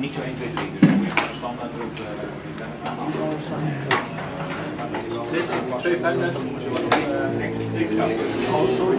Niet zo 1, 2, 3, dus moet je standaard erop. Dit is 235, moet je wat op. Oh, sorry.